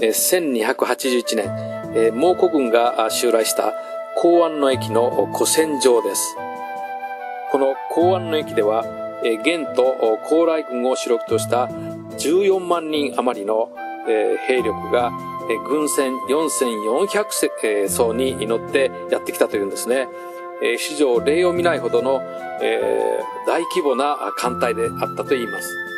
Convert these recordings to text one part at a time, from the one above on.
1281年、蒙古軍が襲来した公安の駅の古戦場です。この公安の駅では、元と高麗軍を主力とした14万人余りの兵力が軍船4400艘に乗ってやってきたというんですね。史上例を見ないほどの大規模な艦隊であったといいます。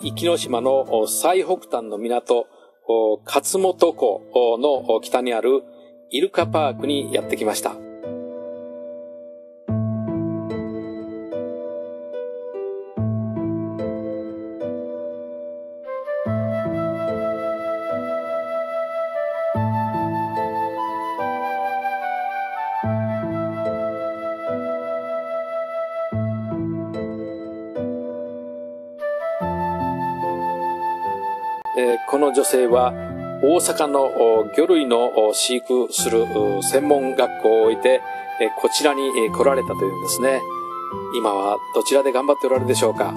壱岐島の最北端の港、勝本湖の北にあるイルカパークにやってきました。この女性は大阪の魚類の飼育する専門学校を置いてこちらに来られたというんですね。今はどちらで頑張っておられるでしょうか？